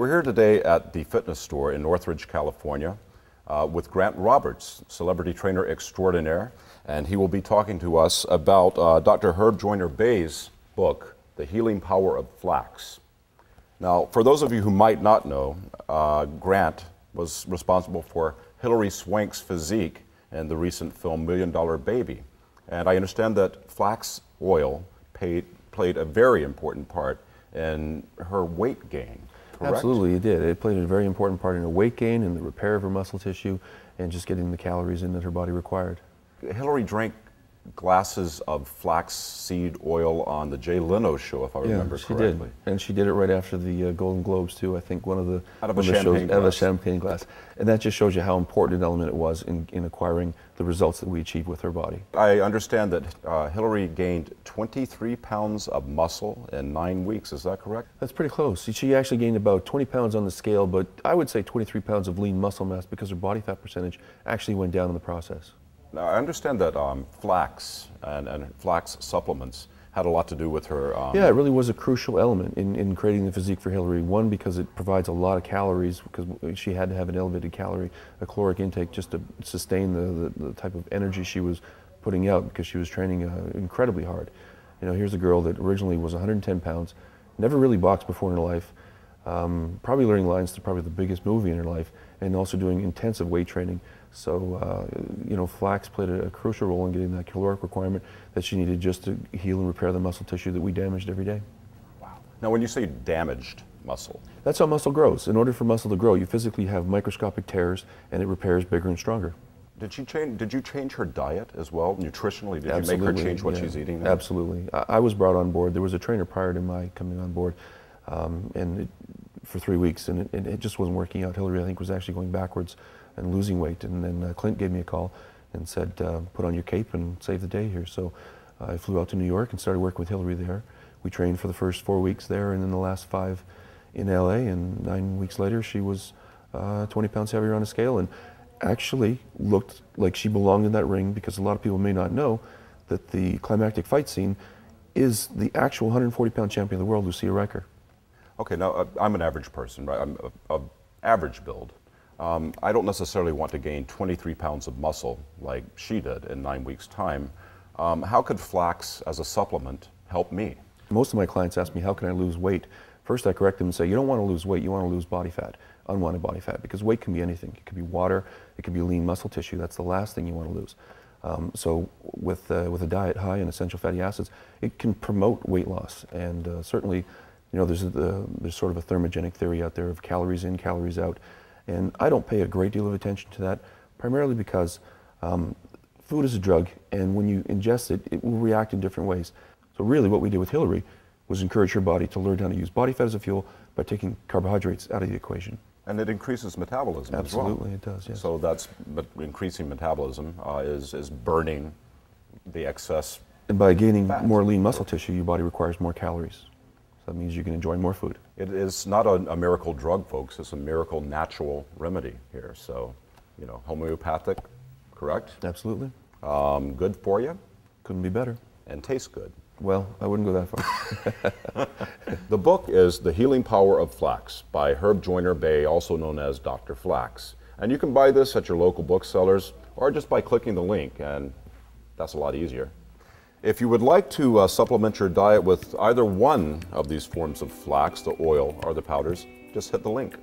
We're here today at the fitness store in Northridge, California, uh, with Grant Roberts, celebrity trainer extraordinaire, and he will be talking to us about uh, Dr. Herb Joiner-Bey's book, The Healing Power of Flax. Now, for those of you who might not know, uh, Grant was responsible for Hilary Swank's physique in the recent film Million Dollar Baby. And I understand that flax oil paid, played a very important part in her weight gain. Correct? Absolutely, it did. It played a very important part in her weight gain and the repair of her muscle tissue and just getting the calories in that her body required. Hilary drank glasses of flaxseed oil on the Jay Leno show, if I yeah, remember she correctly. did, and she did it right after the uh, Golden Globes too. I think one of the out of a champagne shows, glass. Out of a champagne glass, and that just shows you how important an element it was in, in acquiring the results that we achieved with her body. I understand that uh, Hilary gained 23 pounds of muscle in nine weeks. Is that correct? That's pretty close. She actually gained about 20 pounds on the scale, but I would say 23 pounds of lean muscle mass because her body fat percentage actually went down in the process. Now, I understand that um, flax and, and, flax supplements had a lot to do with her. Um, yeah, it really was a crucial element in, in creating the physique for Hilary. One, because it provides a lot of calories, because she had to have an elevated calorie, a caloric intake just to sustain the, the, the type of energy she was putting out because she was training uh, incredibly hard. You know, here's a girl that originally was 110 pounds, never really boxed before in her life, um, probably learning lines to probably the biggest movie in her life, and also doing intensive weight training. So, uh, you know, flax played a, a, crucial role in getting that caloric requirement that she needed just to heal and repair the muscle tissue that we damaged every day. Wow. Now, when you say damaged muscle, that's how muscle grows. In order for muscle to grow, you physically have microscopic tears, and it repairs bigger and stronger. Did she change? Did you change her diet as well, nutritionally? Did Absolutely, you make her change what yeah. she's eating? Now? Absolutely. I, I, was brought on board. There was a trainer prior to my coming on board, um, and it, for three weeks, and it, it, just wasn't working out. Hilary, I think, was actually going backwards and losing weight. And then uh, Clint gave me a call and said, uh, put on your cape and save the day here. So I flew out to New York and started working with Hilary there. We trained for the first four weeks there, and then the last five in LA. And nine weeks later, she was uh, 20 pounds heavier on a scale, and actually looked like she belonged in that ring because a lot of people may not know that the climactic fight scene is the actual 140 pound champion of the world, Lucia Rijker. Okay, now uh, I'm an average person, right? I'm a, average build. Um, I don't necessarily want to gain 23 pounds of muscle like she did in nine weeks' time. Um, how could flax as a supplement help me? Most of my clients ask me, how can I lose weight? First, I correct them and say, you don't want to lose weight, you want to lose body fat, unwanted body fat, because weight can be anything. It could be water, it could be lean muscle tissue. That's the last thing you want to lose. Um, so with, uh, with a diet high in essential fatty acids, it can promote weight loss. And uh, certainly you know, there's, a, there's sort of a thermogenic theory out there of calories in, calories out. And I don't pay a great deal of attention to that, primarily because um, food is a drug, and when you ingest it, it will react in different ways. So really what we did with Hilary was encourage her body to learn how to use body fat as a fuel by taking carbohydrates out of the equation. And it increases metabolism Absolutely, well. Absolutely it does, yes. So that's increasing metabolism uh, is, is burning the excess And by gaining fat. more lean muscle tissue, your body requires more calories. That means you can enjoy more food. It is not a, a, miracle drug, folks. It's a miracle natural remedy here. So, you know, homeopathic, correct? Absolutely. Um, good for you. Couldn't be better. And tastes good. Well, I wouldn't go that far. the book is The Healing Power of Flax by Herb Joiner-Bey, also known as Dr. Flax. And you can buy this at your local booksellers or just by clicking the link, and that's a lot easier. If you would like to uh, supplement your diet with either one of these forms of flax, the oil or the powders, just hit the link.